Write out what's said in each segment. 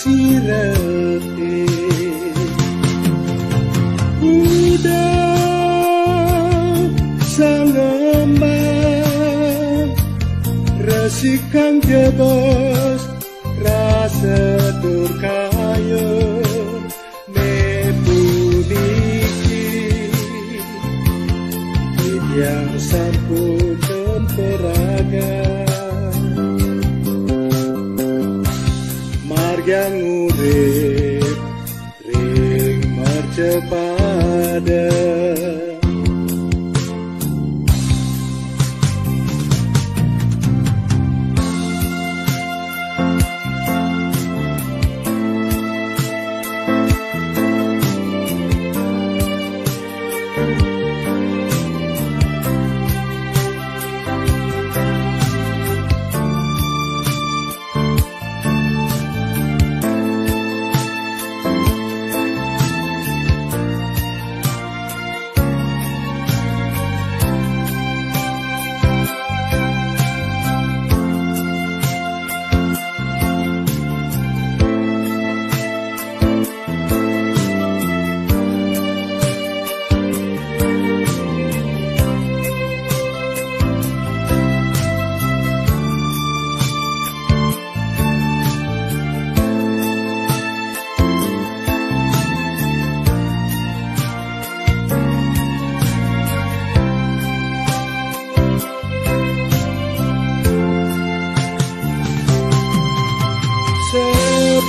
sirete Udah sang embang Resikan jebos rasa durkaya panjang urip. Ring mercepat.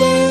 Bye.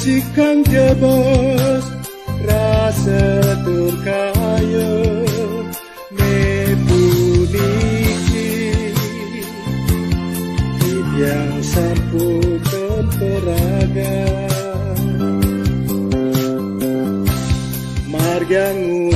Resikan jebos Rasa durkaya Nebuniki Yang sampun temperaga Margang